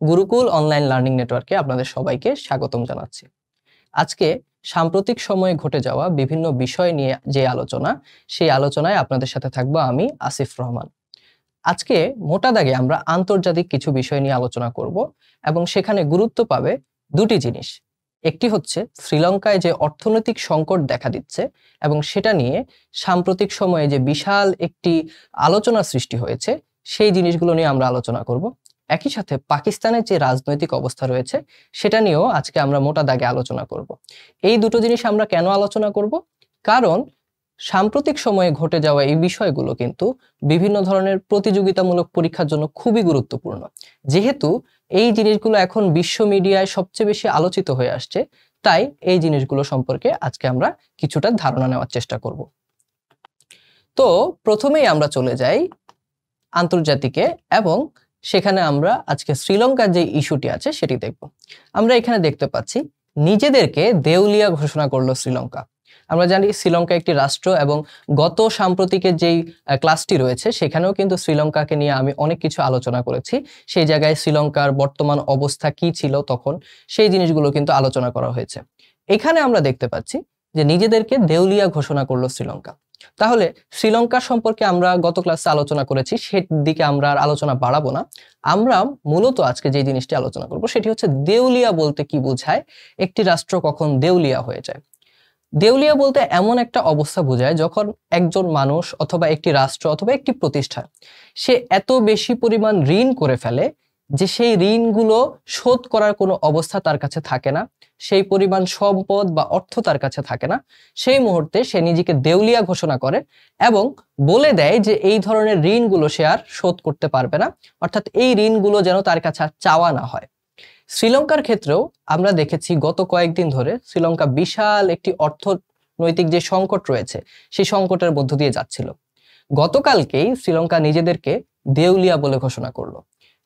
Gurukul online learning নেটওয়ার্কে আপনাদের সবাইকে স্বাগতম জানাচ্ছি। আজকে সাম্প্রতিক সময়ে ঘটে যাওয়া বিভিন্ন বিষয় নিয়ে যে আলোচনা, সেই আলোচনায় আপনাদের সাথে থাকব আমি, আসিফ রহমান। আজকে মোটা দাগে আমরা আন্তর্জাতিক কিছু বিষয় নিয়ে আলোচনা করব এবং সেখানে গুরুত্ব পাবে দুটি জিনিস। একটি হচ্ছে শ্রীলঙ্কায় যে অর্থনৈতিক সংকট দেখা দিচ্ছে এবং সেটা নিয়ে সাম্প্রতিক সময়ে যে বিশাল একটি আলোচনা সৃষ্টি হয়েছে, সেই জিনিসগুলো নিয়ে আমরা আলোচনা করব। একই সাথে পাকিস্তানের যে রাজনৈতিক অবস্থা রয়েছে, সেটা নিয়েও আজকে আমরা মোটা দাগে আলোচনা করব। এই দুটো জিনিস আমরা কেন আলোচনা করব? কারণ সাম্প্রতিক সময়ে ঘটে যাওয়া এই বিষয়গুলো কিন্তু বিভিন্ন ধরনের প্রতিযোগিতামূলক পরীক্ষার জন্য খুবই গুরুত্বপূর্ণ। যেহেতু এই জিনিসগুলো এখন বিশ্ব মিডিয়ায় সবচেয়ে বেশি আলোচিত হয়ে আসছে, তাই এই জিনিসগুলো সম্পর্কে আজকে আমরা কিছুটা ধারণা নেওয়ার চেষ্টা করব। তো প্রথমেই আমরা চলে যাই আন্তর্জাতিকে এবং সেখানে আমরা আজকে শ্রীলঙ্কার যে ইস্যুটি আছে সেটি দেখব। আমরা এখানে দেখতে পাচ্ছি, নিজেদেরকে দেউলিয়া ঘোষণা করল শ্রীলঙ্কা। আমরা জানি শ্রীলঙ্কা একটি রাষ্ট্র এবং গত সাম্প্রতিকের যেই ক্লাসটি রয়েছে, সেখানেও কিন্তু শ্রীলঙ্কাকে নিয়ে আমি অনেক কিছু আলোচনা করেছি। সেই জায়গায় শ্রীলঙ্কার বর্তমান অবস্থা কি ছিল তখন, সেই জিনিসগুলো কিন্তু আলোচনা করা হয়েছে। এখানে আমরা দেখতে পাচ্ছি যে নিজেদেরকে দেউলিয়া ঘোষণা করল শ্রীলঙ্কা। তাহলে শ্রীলঙ্কা সম্পর্কে আমরা গত ক্লাসে আলোচনা করেছি, সেদিকে আমরা আর আলোচনা বাড়াবো না। আমরা মূলত আজকে যে জিনিসটি আলোচনা করব, সেটি হচ্ছে দেউলিয়া বলতে কি বোঝায়, একটি রাষ্ট্র কখন দেউলিয়া হয়ে যায়। দেউলিয়া বলতে এমন একটা অবস্থা বোঝায় যখন একজন মানুষ অথবা একটি রাষ্ট্র অথবা একটি প্রতিষ্ঠান, সে এত বেশি পরিমাণ ঋণ করে ফেলে যে সেই ঋণগুলো শোধ করার কোনো অবস্থা তার কাছে থাকে না, সেই পরিমাণ সম্পদ বা অর্থ তার কাছে থাকে না, সেই মুহূর্তে সে নিজেকে দেউলিয়া ঘোষণা করে এবং বলে দেয় যে এই ধরনের ঋণগুলো সে আর শোধ করতে পারবে না, অর্থাৎ এই ঋণগুলো যেন তার কাছে আর চাওয়া না হয়। শ্রীলঙ্কার ক্ষেত্রেও আমরা দেখেছি গত কয়েকদিন ধরে শ্রীলঙ্কা বিশাল একটি অর্থনৈতিক যে সংকট রয়েছে, সেই সংকটের মধ্য দিয়ে যাচ্ছিল। গতকালকেই শ্রীলঙ্কা নিজেদেরকে দেউলিয়া বলে ঘোষণা করল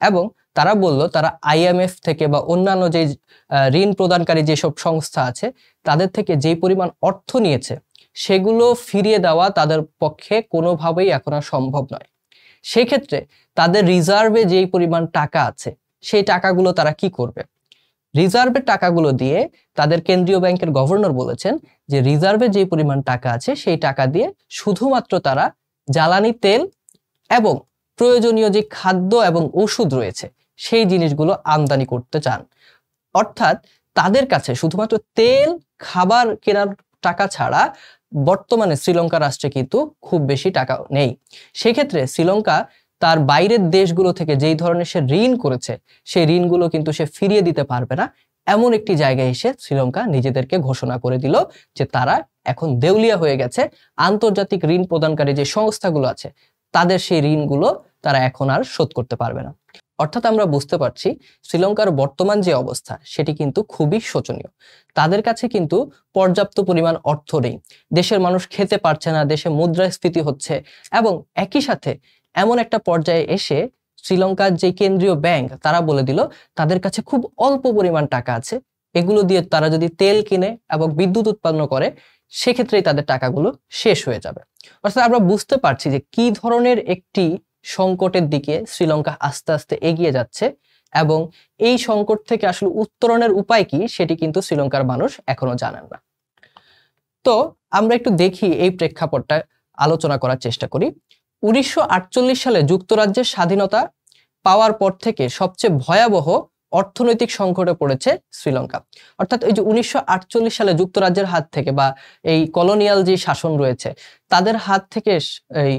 এবং তারা বলল, তারা আইএমএফ থেকে বা অন্যান্য যে ঋণ প্রদানকারী যেসব সংস্থা আছে, তাদের থেকে যে পরিমাণ অর্থ নিয়েছে, সেগুলো ফিরিয়ে দেওয়া তাদের পক্ষে কোনোভাবেই এখন আর সম্ভব নয়। সেক্ষেত্রে তাদের রিজার্ভে যেই পরিমাণ টাকা আছে, সেই টাকাগুলো তারা কি করবে? রিজার্ভের টাকাগুলো দিয়ে তাদের কেন্দ্রীয় ব্যাংকের গভর্নর বলেছেন যে, রিজার্ভে যে পরিমাণ টাকা আছে, সেই টাকা দিয়ে শুধুমাত্র তারা জ্বালানি তেল এবং প্রয়োজনীয় যে খাদ্য এবং ওষুধ রয়েছে সেই জিনিসগুলো আমদানি করতে চান। অর্থাৎ তাদের কাছে শুধুমাত্র তেল, খাবার কেনার টাকা ছাড়া বর্তমানে শ্রীলঙ্কা রাষ্ট্রে কিন্তু খুব বেশি টাকা নেই। সেক্ষেত্রে শ্রীলঙ্কা তার বাইরের দেশগুলো থেকে যেই ধরনের সে ঋণ করেছে সেই ঋণগুলো কিন্তু সে ফিরিয়ে দিতে পারবে না। এমন একটি জায়গায় এসে শ্রীলঙ্কা নিজেদেরকে ঘোষণা করে দিল যে তারা এখন দেউলিয়া হয়ে গেছে। আন্তর্জাতিক ঋণ প্রদানকারী যে সংস্থাগুলো আছে, তাদের সেই ঋণগুলো তারা এখন আর শোধ করতে পারবে না। অর্থাৎ আমরা বুঝতে পারছি শ্রীলঙ্কার বর্তমান যে অবস্থা, সেটি কিন্তু খুবই শোচনীয়। তাদের কাছে কিন্তু পর্যাপ্ত পরিমাণ অর্থ নেই। দেশের মানুষ খেতে পারছে না, দেশে মুদ্রাস্ফীতি হচ্ছে এবং একই সাথে এমন একটা পর্যায়ে এসে শ্রীলঙ্কার যে কেন্দ্রীয় ব্যাংক, তারা বলে দিল, তাদের কাছে খুব অল্প পরিমাণ টাকা আছে। এগুলো দিয়ে তারা যদি তেল কিনে এবং বিদ্যুৎ উৎপন্ন করে, সেক্ষেত্রেই তাদের টাকাগুলো শেষ হয়ে যাবে। অর্থাৎ আমরা বুঝতে পারছি যে কি ধরনের একটি সংকটের দিকে শ্রীলঙ্কা আস্তে আস্তে এগিয়ে যাচ্ছে এবং এই সংকট থেকে আসলে উত্তরণের উপায় কি সেটি কিন্তু শ্রীলঙ্কার মানুষ এখনও জানেন না। তো আমরা একটু দেখি এই প্রেক্ষাপটটা আলোচনা করার চেষ্টা করি। উনিশশো আটচল্লিশ সালে যুক্তরাজ্যের স্বাধীনতা পাওয়ার পর থেকে সবচেয়ে ভয়াবহ অর্থনৈতিক সংকটে পড়েছে শ্রীলঙ্কা। অর্থাৎ এই যে উনিশশো সালে যুক্তরাজ্যের হাত থেকে বা এই কলোনিয়াল যে শাসন রয়েছে, তাদের হাত থেকে এই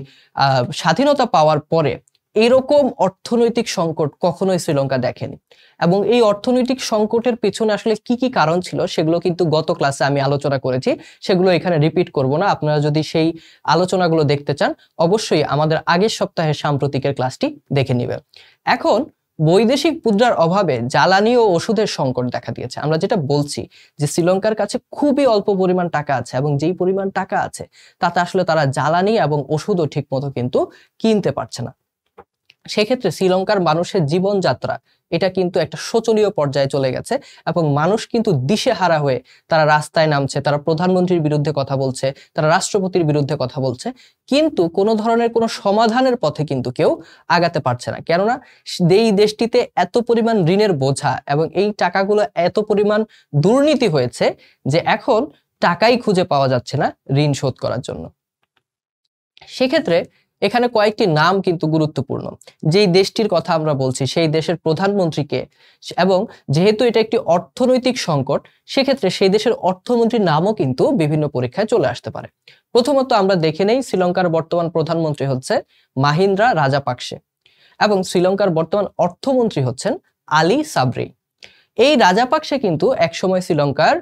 স্বাধীনতা পাওয়ার পরে এরকম অর্থনৈতিক সংকট কখনোই শ্রীলঙ্কা দেখেনি। এবং এই অর্থনৈতিক সংকটের পেছনে আসলে কি কি কারণ ছিল সেগুলো কিন্তু গত ক্লাসে আমি আলোচনা করেছি। সেগুলো এখানে রিপিট করব না। আপনারা যদি সেই আলোচনাগুলো দেখতে চান, অবশ্যই আমাদের আগের সপ্তাহের সাম্প্রতিকের ক্লাসটি দেখে নেবেন। এখন বৈদেশিক মুদ্রার অভাবে জ্বালানি ও ওষুধের সংকট দেখা দিয়েছে। আমরা যেটা বলছি যে শ্রীলঙ্কার কাছে খুবই অল্প পরিমাণ টাকা আছে এবং যেই পরিমাণ টাকা আছে, তাতে আসলে তারা জ্বালানি এবং ওষুধও ঠিক মতো কিন্তু কিনতে পারছে না। সেক্ষেত্রে শ্রীলঙ্কার মানুষের জীবনযাত্রা এটা কিন্তু একটা শোচনীয় পর্যায়ে চলে গেছে এবং মানুষ কিন্তু দিশে হারা হয়ে তারা রাস্তায় নামছে, তারা প্রধানমন্ত্রীর বিরুদ্ধে কথা বলছে, তারা রাষ্ট্রপতির বিরুদ্ধে কথা বলছে। কিন্তু কোনো ধরনের কোনো সমাধানের পথে কিন্তু কেউ আগাতে পারছে না। কেননা এই দেশটিতে এত পরিমাণ ঋণের বোঝা এবং এই টাকাগুলো এত পরিমাণ দুর্নীতি হয়েছে যে এখন টাকাই খুঁজে পাওয়া যাচ্ছে না ঋণ শোধ করার জন্য। সেক্ষেত্রে এখানে কয়েকটি নাম কিন্তু গুরুত্বপূর্ণ। যেই দেশটির কথা আমরা বলছি, সেই দেশের প্রধানমন্ত্রীকে এবং যেহেতু এটা একটি অর্থনৈতিক সংকট, সেক্ষেত্রে সেই দেশের অর্থমন্ত্রীর নামও কিন্তু বিভিন্ন পরীক্ষায় চলে আসতে পারে। প্রথমত আমরা দেখে নেই, শ্রীলঙ্কার বর্তমান প্রধানমন্ত্রী হচ্ছে মাহিন্দ্রা রাজাপাকসে এবং শ্রীলঙ্কার বর্তমান অর্থমন্ত্রী হচ্ছেন আলী সাবরি। এই রাজাপাকসে কিন্তু একসময় শ্রীলঙ্কার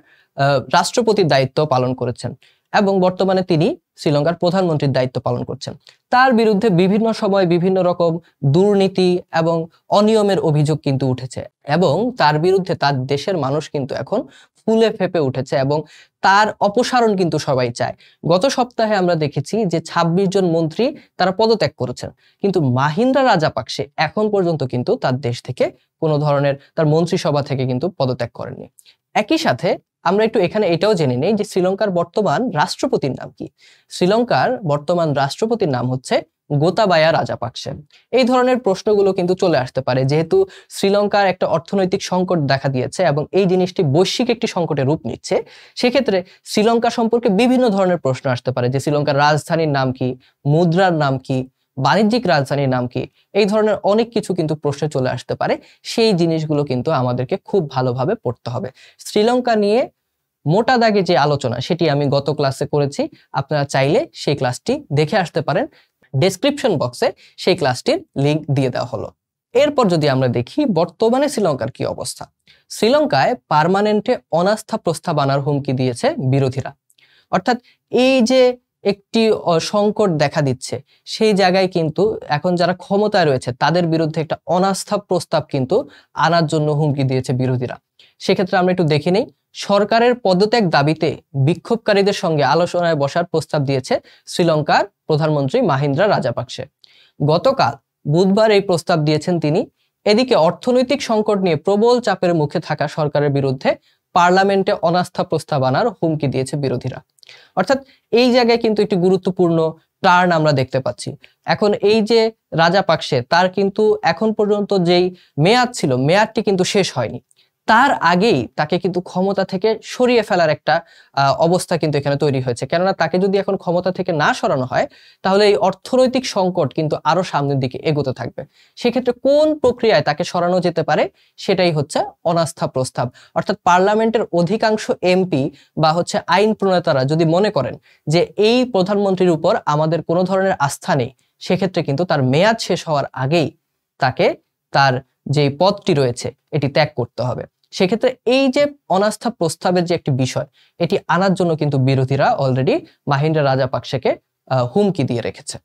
রাষ্ট্রপতির দায়িত্ব পালন করেছেন এবং বর্তমানে তিনি শ্রীলঙ্কার প্রধানমন্ত্রীর দায়িত্ব পালন করছেন। তার বিরুদ্ধে বিভিন্ন সময় বিভিন্ন রকম দুর্নীতি এবং অনিয়মের অভিযোগ কিন্তু উঠেছে এবং তার বিরুদ্ধে তার দেশের মানুষ কিন্তু এখন ফুলে ফেপে উঠেছে এবং তার অপসারণ কিন্তু সবাই চায়। গত সপ্তাহে আমরা দেখেছি যে ২৬ জন মন্ত্রী তারা পদত্যাগ করেছেন। কিন্তু মাহিন্দ্রা রাজাপাকসে এখন পর্যন্ত কিন্তু তার দেশ থেকে কোনো ধরনের তার মন্ত্রিসভা থেকে কিন্তু পদত্যাগ করেননি। একই সাথে আমরা একটু এখানে এটাও জেনে নেই যে শ্রীলঙ্কার বর্তমান রাষ্ট্রপতির নাম কি। শ্রীলঙ্কার বর্তমান রাষ্ট্রপতির নাম হচ্ছে গোতাবায়া রাজাপাকসে। এই ধরনের প্রশ্নগুলো কিন্তু চলে আসতে পারে, যেহেতু শ্রীলঙ্কার একটা অর্থনৈতিক সংকট দেখা দিয়েছে এবং এই জিনিসটি বৈশ্বিক একটি সংকটে রূপ নিচ্ছে, সেক্ষেত্রে শ্রীলঙ্কা সম্পর্কে বিভিন্ন ধরনের প্রশ্ন আসতে পারে যে শ্রীলঙ্কার রাজধানীর নাম কি, মুদ্রার নাম কি বাণিজ্যিক রাজধানীর নাম কি? এই ধরনের অনেক কিছু কিন্তু প্রশ্নে চলে আসতে পারে। সেই জিনিসগুলো কিন্তু আমাদেরকে খুব ভালোভাবে পড়তে হবে। শ্রীলঙ্কা নিয়ে মোটা দাগে যে আলোচনা, সেটি আমি গত ক্লাসে করেছি। আপনারা চাইলে সেই ক্লাসটি দেখে আসতে পারেন। ডেসক্রিপশন বক্সে সেই ক্লাসটির লিঙ্ক দিয়ে দেওয়া হলো। এরপর যদি আমরা দেখি, বর্তমানে শ্রীলঙ্কার কি অবস্থা? শ্রীলঙ্কায় পারমানেন্টে অনাস্থা প্রস্তাব আনার হুমকি দিয়েছে বিরোধীরা। অর্থাৎ এই যে একটি সংকট দেখা দিচ্ছে। সেই জায়গায় কিন্তু এখন যারা ক্ষমতায় রয়েছে, তাদের বিরুদ্ধে একটা অনাস্থা প্রস্তাব কিন্তু আনার জন্য হুমকি দিয়েছে বিরোধীরা। সেক্ষেত্রে আমরা একটু দেখে নিই, সরকারের পদত্যাগ দাবিতে বিক্ষোভকারীদের সঙ্গে আলোচনায় বসার প্রস্তাব দিয়েছে শ্রীলঙ্কার প্রধানমন্ত্রী মাহিন্দ্রা রাজাপাকসে। গতকাল বুধবার এই প্রস্তাব দিয়েছেন তিনি। এদিকে অর্থনৈতিক সংকট নিয়ে প্রবল চাপের মুখে থাকা সরকারের বিরুদ্ধে পার্লামেন্টে অনাস্থা প্রস্তাব আনার হুমকি দিয়েছে বিরোধীরা। অর্থাৎ এই জায়গায় কিন্তু একটি গুরুত্বপূর্ণ টার্ন আমরা দেখতে পাচ্ছি। এখন এই যে রাজা পাকসে, তার কিন্তু এখন পর্যন্ত যেই মেয়াদ ছিল, মেয়াদটি কিন্তু শেষ হয়নি। তার আগেই তাকে কিন্তু ক্ষমতা থেকে সরিয়ে ফেলার একটা অবস্থা কিন্তু এখানে তৈরি হয়েছে। কেননা তাকে যদি এখন ক্ষমতা থেকে না সরানো হয়, তাহলে এই অর্থনৈতিক সংকট কিন্তু আরও সামনের দিকে এগোতে থাকবে। সেক্ষেত্রে কোন প্রক্রিয়ায় তাকে সরানো যেতে পারে, সেটাই হচ্ছে অনাস্থা প্রস্তাব। অর্থাৎ পার্লামেন্টের অধিকাংশ এমপি বা হচ্ছে আইন প্রণেতারা যদি মনে করেন যে এই প্রধানমন্ত্রীর উপর আমাদের কোনো ধরনের আস্থা নেই, সেক্ষেত্রে কিন্তু তার মেয়াদ শেষ হওয়ার আগেই তাকে তার যে পদটি রয়েছে, এটি ত্যাগ করতে হবে। সেক্ষেত্রে এই যে অনাস্থা প্রস্তাবের যে একটি বিষয়, এটি আনার জন্য কিন্তু বিরোধীরা অলরেডি মাহিন্দ্রা রাজাপাকসেকে হুমকি দিয়ে রেখেছে।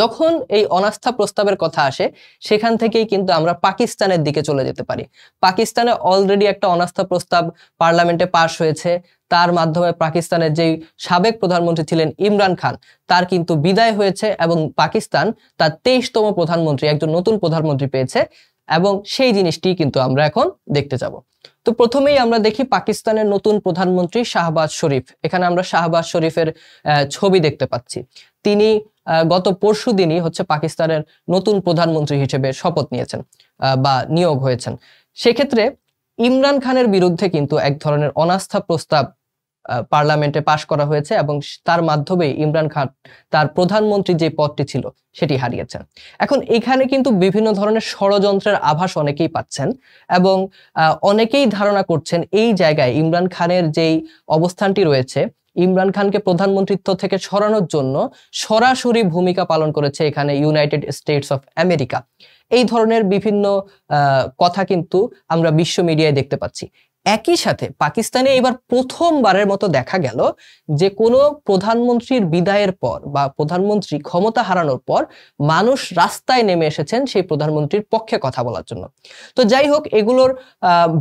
যখন এই অনাস্থা প্রস্তাবের কথা আসে, সেখান থেকেই কিন্তু আমরা পাকিস্তানের দিকে চলে যেতে পারি। পাকিস্তানে অলরেডি একটা অনাস্থা প্রস্তাব পার্লামেন্টে পাশ হয়েছে। তার মাধ্যমে পাকিস্তানের যেই সাবেক প্রধানমন্ত্রী ছিলেন ইমরান খান, তার কিন্তু বিদায় হয়েছে এবং পাকিস্তান তার তেইশতম প্রধানমন্ত্রী, একজন নতুন প্রধানমন্ত্রী পেয়েছে। এবং সেই জিনিসটি কিন্তু আমরা এখন দেখতে যাব। তো প্রথমেই আমরা দেখি পাকিস্তানের নতুন প্রধানমন্ত্রী শাহবাজ শরীফ। এখানে আমরা শাহবাজ শরীফের ছবি দেখতে পাচ্ছি। তিনি গত পরশু দিনই হচ্ছে পাকিস্তানের নতুন প্রধানমন্ত্রী হিসেবে শপথ নিয়েছেন বা নিয়োগ হয়েছেন। সেক্ষেত্রে ইমরান খানের বিরুদ্ধে কিন্তু এক ধরনের অনাস্থা প্রস্তাব পার্লামেন্টে পাশ করা হয়েছে এবং তার মাধ্যমে ইমরান খান তার প্রধানমন্ত্রী যে পদটি ছিল, সেটি হারিয়েছেন। এখন এখানে কিন্তু বিভিন্ন ধরনের ষড়যন্ত্রের আভাস অনেকেই পাচ্ছেন এবং অনেকেই ধারণা করছেন এই জায়গায় ইমরান খানের যেই অবস্থানটি রয়েছে, ইমরান খানকে প্রধানমন্ত্রিত্ব থেকে সরানোর জন্য সরাসরি ভূমিকা পালন করেছে এখানে ইউনাইটেড স্টেটস অফ আমেরিকা এই ধরনের বিভিন্ন কথা কিন্তু আমরা বিশ্ব মিডিয়ায় দেখতে পাচ্ছি। একই সাথে পাকিস্তানে এবার প্রথমবারের মতো দেখা গেল যে কোনো প্রধানমন্ত্রীর বিদায়ের পর বা প্রধানমন্ত্রী ক্ষমতা হারানোর পর মানুষ রাস্তায় নেমে এসেছেন সেই প্রধানমন্ত্রীর পক্ষে কথা বলার জন্য। তো যাই হোক, এগুলোর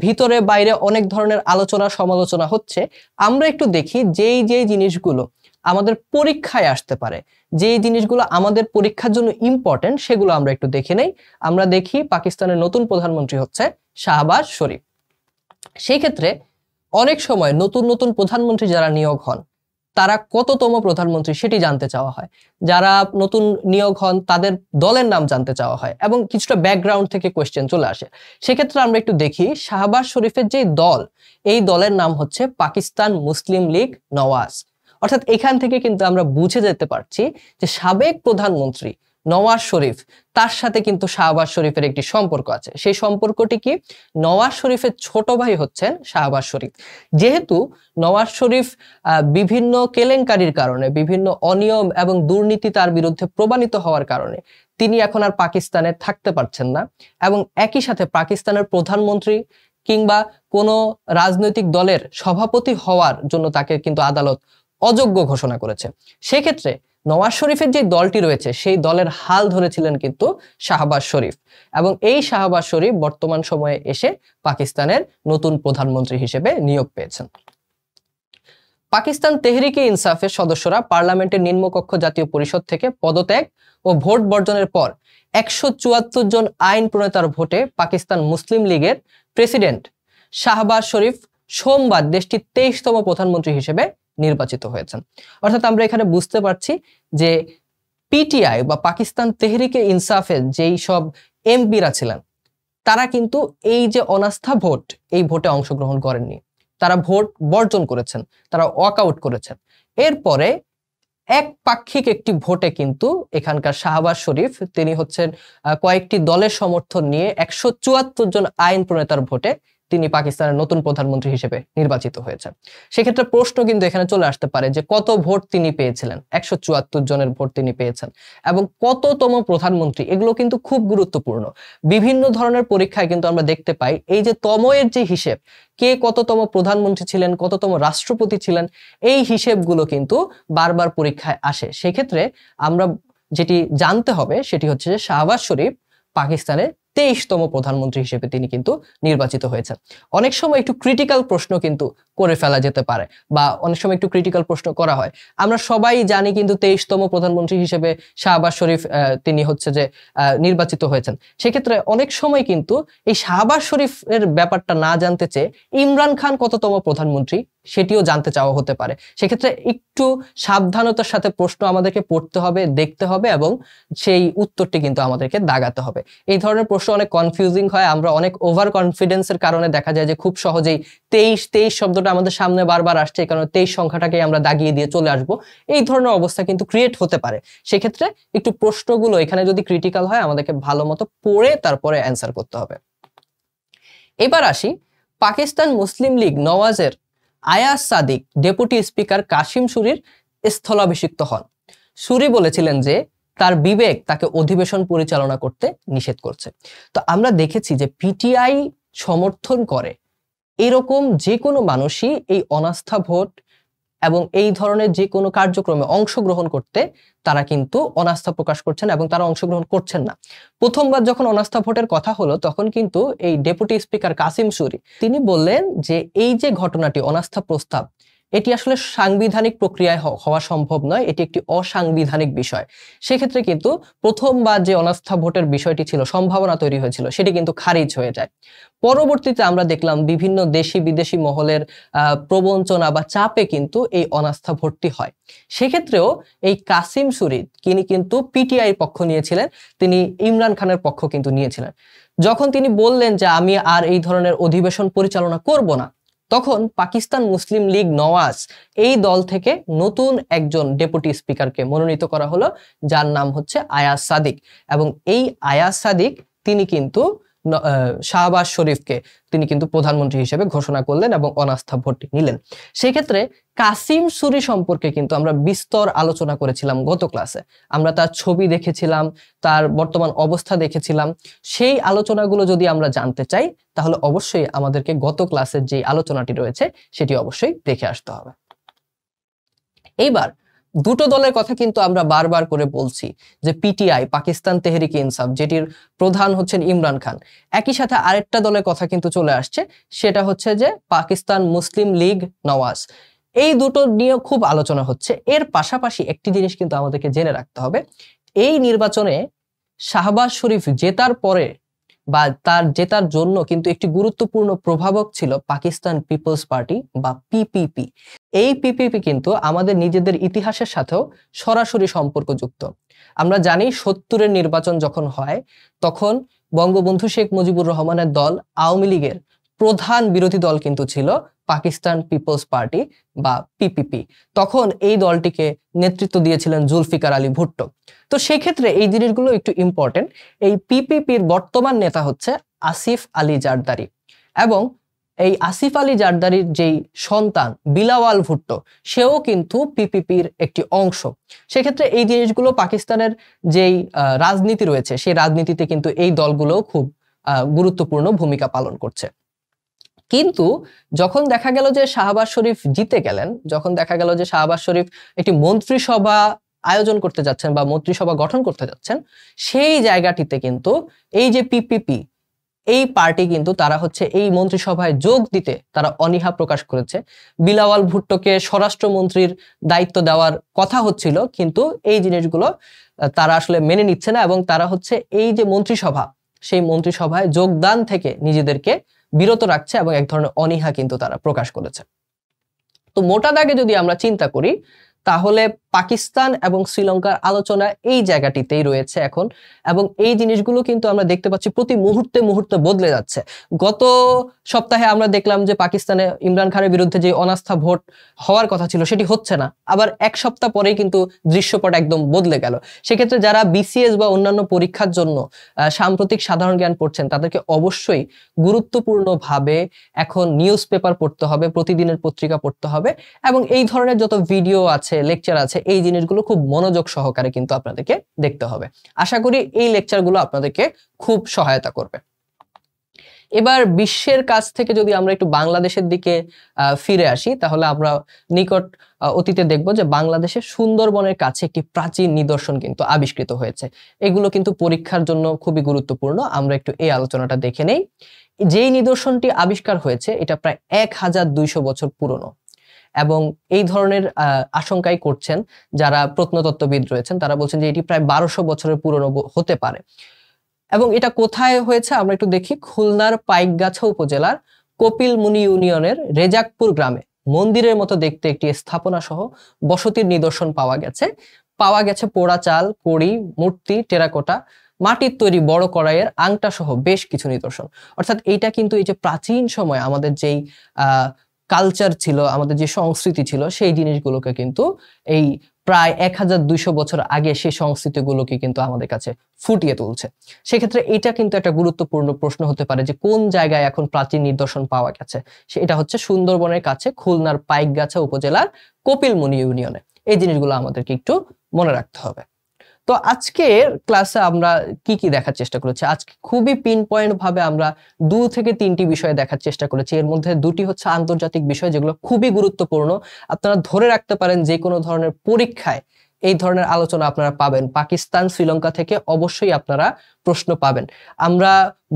ভিতরে বাইরে অনেক ধরনের আলোচনা সমালোচনা হচ্ছে। আমরা একটু দেখি যেই যেই জিনিসগুলো আমাদের পরীক্ষায় আসতে পারে যে জিনিসগুলো আমাদের পরীক্ষার জন্য ইম্পর্টেন্ট সেগুলো আমরা একটু দেখে নেই। আমরা দেখি পাকিস্তানের নতুন প্রধানমন্ত্রী হচ্ছে শাহবাজ শরীফ। সেই ক্ষেত্রে অনেক সময় নতুন নতুন প্রধানমন্ত্রী যারা নিয়োগ হন, তারা কততম প্রধানমন্ত্রী সেটি জানতে চাওয়া হয়। যারা নতুন নিয়োগ হন, তাদের দলের নাম জানতে চাওয়া হয় এবং কিছুটা ব্যাকগ্রাউন্ড থেকে কোয়েশ্চেন চলে আসে। সেক্ষেত্রে আমরা একটু দেখি, শাহবাজ শরীফের যে দল, এই দলের নাম হচ্ছে পাকিস্তান মুসলিম লীগ নওয়াজ। অর্থাৎ এখান থেকে কিন্তু আমরা বুঝে যেতে পারছি যে সাবেক প্রধানমন্ত্রী নওয়াজ শরীফ, তার সাথে কিন্তু শাহবাজ শরীফের একটি সম্পর্ক আছে। সেই সম্পর্কটি কি? নওয়াজ শরীফের ছোট ভাই হচ্ছেন শাহবাজ শরীফ। যেহেতু নওয়াজ শরীফ বিভিন্ন কেলেঙ্কারির কারণে, বিভিন্ন অনিয়ম এবং দুর্নীতি তার বিরুদ্ধে প্রমাণিত হওয়ার কারণে, তিনি এখন আর পাকিস্তানে থাকতে পারছেন না এবং একই সাথে পাকিস্তানের প্রধানমন্ত্রী কিংবা কোনো রাজনৈতিক দলের সভাপতি হওয়ার জন্য তাকে কিন্তু আদালত অযোগ্য ঘোষণা করেছে। সেক্ষেত্রে নওয়াজ শরীফের যে দলটি রয়েছে, সেই দলের হাল ধরেছিলেন কিন্তু শাহবাজ শরীফ। এবং এই শাহবাজ শরীফ বর্তমান সময়ে এসে পাকিস্তানের নতুন প্রধানমন্ত্রী হিসেবে নিয়োগ পেয়েছেন। পাকিস্তান তেহরিকে ইনসাফের সদস্যরা পার্লামেন্টের নিম্নকক্ষ জাতীয় পরিষদ থেকে পদত্যাগ ও ভোট বর্জনের পর একশো চুয়াত্তর জন আইন প্রণেতার ভোটে পাকিস্তান মুসলিম লীগের প্রেসিডেন্ট শাহবাজ শরীফ সোমবার দেশটির তেইশতম প্রধানমন্ত্রী হিসেবে নির্বাচিত হয়েছেন। অর্থাৎ আমরা এখানে বুঝতে পারছি যে পিটিআই বা পাকিস্তান তেহরিকে ইনসাফের যেই সব এমপিরা ছিলেন, তারা কিন্তু এই যে অনাস্থা ভোট, এই ভোটে অংশগ্রহণ করেননি। তারা ভোট বর্জন করেছেন, তারা ওয়াক আউট করেছেন। এরপরে এক পাক্ষিক একটি ভোটে কিন্তু এখানকার শাহবাজ শরীফ, তিনি হচ্ছেন কয়েকটি দলের সমর্থন নিয়ে একশো চুয়াত্তর জন আইন প্রণেতার ভোটে তিনি পাকিস্তানের নতুন প্রধানমন্ত্রী হিসেবে নির্বাচিত হয়েছেন। সেক্ষেত্রে প্রশ্ন কিন্তু এখানে চলে আসতে পারে যে কত ভোট তিনি পেয়েছিলেন? একশো চুয়াত্তর জনের ভোট তিনি পেয়েছেন। এবং কততম প্রধানমন্ত্রী, এগুলো কিন্তু খুব গুরুত্বপূর্ণ। বিভিন্ন ধরনের পরীক্ষায় কিন্তু আমরা দেখতে পাই, এই যে তময়ের যে হিসেব, কে কততম প্রধানমন্ত্রী ছিলেন, কততম রাষ্ট্রপতি ছিলেন, এই হিসেবগুলো কিন্তু বারবার পরীক্ষায় আসে। সেক্ষেত্রে আমরা যেটি জানতে হবে, সেটি হচ্ছে যে শাহবাজ শরীফ পাকিস্তানের তেইশতম প্রধানমন্ত্রী হিসেবে তিনি কিন্তু নির্বাচিত হয়েছেন। অনেক সময় একটু ক্রিটিক্যাল প্রশ্ন কিন্তু করে ফেলা যেতে পারে বা অনেক সময় একটু ক্রিটিক্যাল প্রশ্ন করা হয়। আমরা সবাই জানি কিন্তু তেইশতম প্রধানমন্ত্রী হিসেবে শাহবাজ শরীফ তিনি হচ্ছে যে নির্বাচিত হয়েছেন। সেক্ষেত্রে অনেক সময় কিন্তু এই শাহবাজ শরীফের ব্যাপারটা না জানতে চেয়ে ইমরান খান কততম প্রধানমন্ত্রী সেটিও জানতে চাওয়া হতে পারে। সেক্ষেত্রে একটু সাবধানতার সাথে প্রশ্ন আমাদেরকে পড়তে হবে, দেখতে হবে এবং সেই উত্তরটি কিন্তু আমাদেরকে দাগাতে হবে। এই ধরনের প্রশ্ন অনেক কনফিউজিং হয়, আমরা অনেক ওভার কনফিডেন্সের কারণে দেখা যায় যে খুব সহজেই তেইশ তেইশ শব্দটা আমাদের সামনে বারবার আসছে, এই কারণে তেইশ সংখ্যাটাকে আমরা দাগিয়ে দিয়ে চলে আসব। এই ধরনের অবস্থা কিন্তু ক্রিয়েট হতে পারে। সেক্ষেত্রে একটু প্রশ্নগুলো এখানে যদি ক্রিটিক্যাল হয়, আমাদেরকে ভালো মতো পড়ে তারপরে অ্যান্সার করতে হবে। এবার আসি, পাকিস্তান মুসলিম লীগ নওয়াজের আয়াস সাদিক, ডেপুটি স্পিকার কাশিম সুরির স্থলাভিষিক্ত হন। সুরি বলেছিলেন যে তার বিবেক তাকে অধিবেশন পরিচালনা করতে নিষেধ করছে। তো আমরা দেখেছি যে পিটিআই সমর্থন করে এরকম যে কোনো মানুষই এই অনাস্থা ভোট এবং এই ধরনের যে কোনো কার্যক্রমে অংশগ্রহণ করতে তারা কিন্তু অনাস্থা প্রকাশ করছেন এবং তারা অংশগ্রহণ করছেন না। প্রথমবার যখন অনাস্থা ভোটের কথা হলো, তখন কিন্তু এই ডেপুটি স্পিকার কাসিম সুরি, তিনি বললেন যে এই যে ঘটনাটি অনাস্থা প্রস্তাব এটি আসলে সাংবিধানিক প্রক্রিয়ায় হওয়া সম্ভব নয়, এটি একটি অসাংবিধানিক বিষয়। সেক্ষেত্রে কিন্তু প্রথমবার যে অনাস্থা ভোটের বিষয়টি ছিল, সম্ভাবনা তৈরি হয়েছিল, সেটি কিন্তু খারিজ হয়ে যায়। পরবর্তীতে আমরা দেখলাম বিভিন্ন দেশি বিদেশি মহলের প্রবঞ্চনা বা চাপে কিন্তু এই অনাস্থা ভোটটি হয়। সেক্ষেত্রেও এই কাসিম সুরিদ তিনি কিন্তু পিটিআই পক্ষ নিয়েছিলেন, তিনি ইমরান খানের পক্ষ কিন্তু নিয়েছিলেন। যখন তিনি বললেন যে আমি আর এই ধরনের অধিবেশন পরিচালনা করব না তখন পাকিস্তান মুসলিম লীগ নওয়াজ এই দল থেকে নতুন একজন ডেপুটি স্পিকারকে মনোনীত করা হলো, যার নাম হচ্ছে আয়াস সাদিক। এবং এই আয়াস সাদিক, তিনি কিন্তু শাহবাজ শরীফকে তিনি কিন্তু প্রধানমন্ত্রী হিসেবে ঘোষণা করলেন এবং অনাস্থা ভোট নিলেন। সেই ক্ষেত্রে কাসিম সুরি সম্পর্কে কিন্তু আমরা বিস্তর আলোচনা করেছিলাম গত ক্লাসে। আমরা তার ছবি দেখেছিলাম, তার বর্তমান অবস্থা দেখেছিলাম। সেই আলোচনাগুলো যদি আমরা জানতে চাই, তাহলে অবশ্যই আমাদেরকে গত ক্লাসের যে আলোচনাটি রয়েছে, সেটি অবশ্যই দেখে আসতে হবে। এইবার দুটো দলের কথা কিন্তু আমরা বারবার করে বলছি যে পিটিআই, পাকিস্তান তেহরিক ইনসাফ, যেটির প্রধান হচ্ছেন ইমরান খান। একই সাথে আরেকটা দলের কথা কিন্তু চলে আসছে, সেটা হচ্ছে যে পাকিস্তান মুসলিম লীগ নওয়াজ। এই দুটো নিয়ে খুব আলোচনা হচ্ছে। এর পাশাপাশি একটি জিনিস কিন্তু আমাদেরকে জেনে রাখতে হবে, এই নির্বাচনে শাহবাজ শরীফ জেতার পরে বা তার জেতার জন্য কিন্তু একটি গুরুত্বপূর্ণ প্রভাবক ছিল পাকিস্তান পিপলস পার্টি বা পিপিপি। এই পিপিপি কিন্তু আমাদের নিজেদের ইতিহাসের সাথেও সরাসরি সম্পর্কযুক্ত। আমরা জানি সত্তরের নির্বাচন যখন হয়, তখন বঙ্গবন্ধু শেখ মুজিবুর রহমানের দল আওয়ামী লীগের প্রধান বিরোধী দল কিন্তু ছিল পাকিস্তান পিপলস পার্টি বা পিপিপি। তখন এই দলটিকে নেতৃত্ব দিয়েছিলেন জুলফিকার আলী ভুট্টো। তো সেই ক্ষেত্রে এই জিনিসগুলো একটু ইম্পর্টেন্ট এই পিপিপির বর্তমান নেতা হচ্ছে আসিফ আলী জারদারি এবং এই আসিফ আলী জারদারির যেই সন্তান বিলাওয়াল ভুট্টো, সেও কিন্তু পিপিপির একটি অংশ। সেক্ষেত্রে এই জিনিসগুলো পাকিস্তানের যেই রাজনীতি রয়েছে, সেই রাজনীতিতে কিন্তু এই দলগুলো খুব গুরুত্বপূর্ণ ভূমিকা পালন করছে। কিন্তু যখন দেখা গেল যে শাহবাজ শরীফ জিতে গেলেন, যখন দেখা গেল যে শাহবাজ শরীফ একটি মন্ত্রিসভা আয়োজন করতে যাচ্ছেন বা মন্ত্রিসভা গঠন করতে যাচ্ছেন, সেই জায়গাটিতে কিন্তু এই যে পিপিপি এই পার্টি কিন্তু তারা হচ্ছে এই মন্ত্রিসভায় যোগ দিতে তারা অনীহা প্রকাশ করেছে। বিলাওয়াল ভুট্টোকে স্বরাষ্ট্রমন্ত্রীর দায়িত্ব দেওয়ার কথা হচ্ছিল, কিন্তু এই জিনিসগুলো তারা আসলে মেনে নিচ্ছে না এবং তারা হচ্ছে এই যে মন্ত্রিসভা, সেই মন্ত্রিসভায় যোগদান থেকে নিজেদেরকে বিরত রাখছে এবং এক ধরনের অনীহা কিন্তু তারা প্রকাশ করেছে। তো মোটা দাগে যদি আমরা চিন্তা করি, তাহলে পাকিস্তান এবং শ্রীলঙ্কার আলোচনা এই জায়গাটিতেই রয়েছে এখন। এবং এই জিনিসগুলো কিন্তু আমরা দেখতে পাচ্ছি প্রতি মুহূর্তে মুহূর্তে বদলে যাচ্ছে। গত সপ্তাহে আমরা দেখলাম যে পাকিস্তানে ইমরান খানের বিরুদ্ধে যে অনাস্থা ভোট হওয়ার কথা ছিল, সেটি হচ্ছে না। আবার এক সপ্তাহ পরেই কিন্তু দৃশ্যপট একদম বদলে গেল। সেক্ষেত্রে যারা বিসিএস বা অন্যান্য পরীক্ষার জন্য সাম্প্রতিক সাধারণ জ্ঞান পড়ছেন, তাদেরকে অবশ্যই গুরুত্বপূর্ণভাবে এখন নিউজ পেপার পড়তে হবে, প্রতিদিনের পত্রিকা পড়তে হবে। এবং এই ধরনের যত ভিডিও আছে, লেকচার আছে এই জিনিসগুলো খুব মনোযোগ সহকারে কিন্তু আপনাদেরকে দেখতে হবে। আশা করি এই লেকচারগুলো আপনাদেরকে খুব সহায়তা করবে। এবার বিশ্বের কাছ থেকে যদি আমরা একটু বাংলাদেশের দিকে ফিরে আসি, তাহলে আমরা নিকট অতীতে দেখব যে বাংলাদেশের সুন্দরবনের কাছে একটি প্রাচীন নিদর্শন কিন্তু আবিষ্কৃত হয়েছে। এগুলো কিন্তু পরীক্ষার জন্য খুবই গুরুত্বপূর্ণ। আমরা একটু এই আলোচনাটা দেখে নেই। যেই নিদর্শনটি আবিষ্কার হয়েছে, এটা প্রায় এক হাজার দুইশো বছর পুরনো। এবং এই ধরনের আশঙ্কাই করছেন যারা প্রত্নতত্ত্ববিদ রয়েছেন। তারা বলছেন যে এটি প্রায় বারোশো বছরের পুরনো হতে পারে। এবং এটা কোথায় হয়েছে আমরা একটু দেখি। খুলনার পাইকগাছা উপজেলার কপিলমুনি ইউনিয়নের রেজাকপুর গ্রামে মন্দিরের মতো দেখতে একটি স্থাপনা সহ বসতির নিদর্শন পাওয়া গেছে। পাওয়া গেছে পোড়া চাল, কড়ি, মূর্তি, টেরাকোটা, মাটির তৈরি বড় কড়াইয়ের আংটা সহ বেশ কিছু নিদর্শন। অর্থাৎ এইটা কিন্তু এই যে প্রাচীন সময় আমাদের যেই, আহ কালচার ছিল, আমাদের যে সংস্কৃতি ছিল, সেই জিনিসগুলোকে কিন্তু এই প্রায় এক হাজার দুইশো বছর আগে সেই সংস্কৃতিগুলোকে কিন্তু আমাদের কাছে ফুটিয়ে তুলছে। সেক্ষেত্রে এটা কিন্তু একটা গুরুত্বপূর্ণ প্রশ্ন হতে পারে যে কোন জায়গায় এখন প্রাচীন নিদর্শন পাওয়া গেছে? সেটা হচ্ছে সুন্দরবনের কাছে, খুলনার পাইকগাছা উপজেলার কপিলমুনি ইউনিয়নে। এই জিনিসগুলো আমাদেরকে একটু মনে রাখতে হবে। তো আজকের ক্লাসে আমরা কি কি দেখার চেষ্টা করেছি? আজকে খুবই পিন পয়েন্ট ভাবে আমরা দু থেকে তিনটি বিষয় দেখার চেষ্টা করেছি। এর মধ্যে দুটি হচ্ছে আন্তর্জাতিক বিষয় যেগুলো খুবই গুরুত্বপূর্ণ। আপনারা ধরে রাখতে পারেন যে কোনো ধরনের পরীক্ষায় এই ধরনের আলোচনা আপনারা পাবেন। পাকিস্তান, শ্রীলঙ্কা থেকে অবশ্যই আপনারা প্রশ্ন পাবেন। আমরা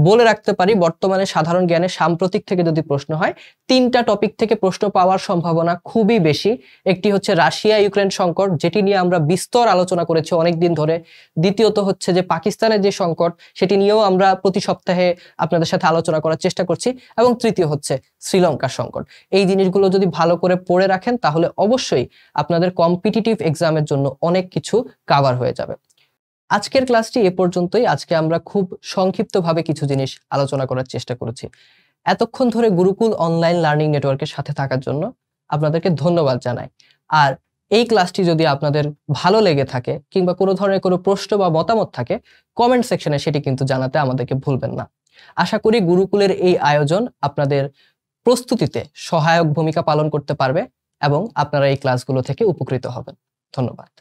বলে রাখতে পারি, বর্তমানে সাধারণ জ্ঞানে সাম্প্রতিক থেকে যদি প্রশ্ন হয়, তিনটা টপিক থেকে প্রশ্ন পাওয়ার সম্ভাবনা খুবই বেশি। একটি হচ্ছে রাশিয়া ইউক্রেন সংকট, যেটি নিয়ে আমরা বিস্তর আলোচনা করেছি অনেকদিন ধরে। দ্বিতীয়ত হচ্ছে যে পাকিস্তানের যে সংকট, সেটি নিয়েও আমরা প্রতি সপ্তাহে আপনাদের সাথে আলোচনা করার চেষ্টা করছি। এবং তৃতীয় হচ্ছে শ্রীলঙ্কার সংকট। এই জিনিসগুলো যদি ভালো করে পড়ে রাখেন, তাহলে অবশ্যই আপনাদের কম্পিটিটিভ এক্সামের জন্য অনেক কিছু কাভার হয়ে যাবে। আজকের ক্লাসটি এ পর্যন্তই। আজকে আমরা খুব সংক্ষিপ্তভাবে কিছু জিনিস আলোচনা করার চেষ্টা করেছি। এতক্ষণ ধরে গুরুকুল অনলাইন লার্নিং নেটওয়ার্কের সাথে থাকার জন্য আপনাদেরকে ধন্যবাদ জানাই। আর এই ক্লাসটি যদি আপনাদের ভালো লেগে থাকে কিংবা কোনো ধরনের কোনো প্রশ্ন বা মতামত থাকে কমেন্ট সেকশনে সেটি কিন্তু জানাতে আমাদেরকে ভুলবেন না। আশা করি গুরুকুলের এই আয়োজন আপনাদের প্রস্তুতিতে সহায়ক ভূমিকা পালন করতে পারবে এবং আপনারা এই ক্লাসগুলো থেকে উপকৃত হবেন। ধন্যবাদ।